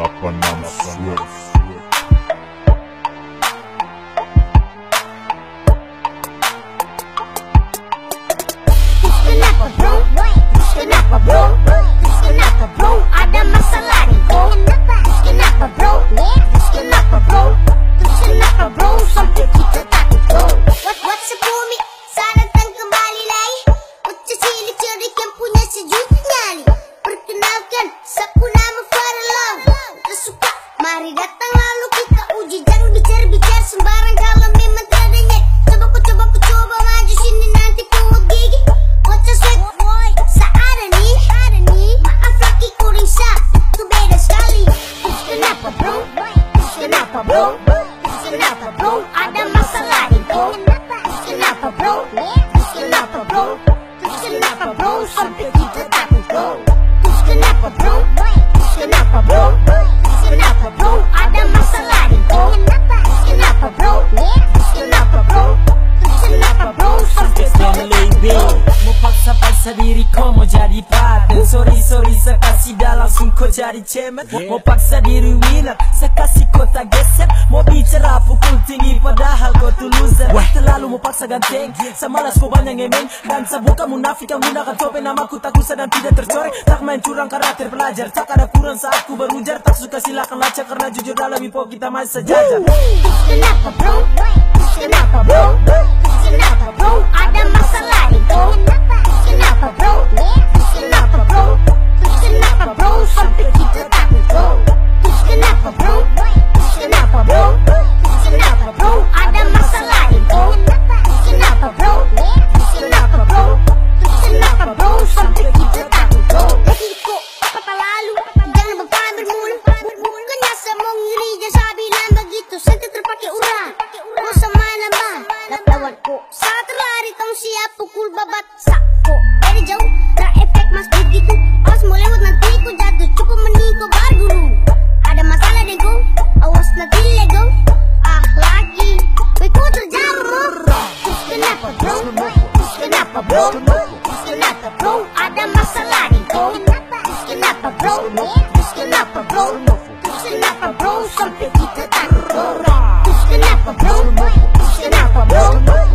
up and I'm swift. Push the knock a blow, push the knock a blow, push the knock a blow. I done my salad. napa boo Gusto napa boo Gusto napa boo Ada masalahin ko Gusto napa boo Gusto napa boo Gusto napa boo Ang pigit na tapos ko Gusto napa boo Gusto napa boo Gusto napa boo Ada masalahin ko Gusto napa boo Gusto napa boo Gusto napa boo Ang pigit na tapos ko Mupagsapag sa diri ko jadi cemen Mau paksa diri winner. Sekasih kau tak geser Mau bicara pukul tinggi. Padahal kau tuh loser Terlalu mau paksa ganteng. Semalas kau banyak ngemeng Dan sebuka munafik yang gunakan topeng Namaku tak usah dan tidak tercoreng. Tak main curang karakter pelajar. Tak ada kurang saat ku berujar. Tak suka silakan lacak Karena jujur dalam hip kita masih sejajar. Kenapa bro? Kenapa bro? Kenapa bro? Saat terlari kamu siap pukul babat sako Dari jauh, tak efek mas begitu Awas mau lewat nanti ku jatuh Cukup meniko bar lu Ada masalah deh kau Awas nanti lego Ah lagi kau terjamur terus kenapa bro Terus kenapa bro? Terus kenapa bro? Terus kenapa bro? Ada masalah nih kau Terus kenapa bro? Terus kenapa bro? Terus kenapa bro? Sampai kita takut bro Terus kenapa bro? Terus kenapa bro?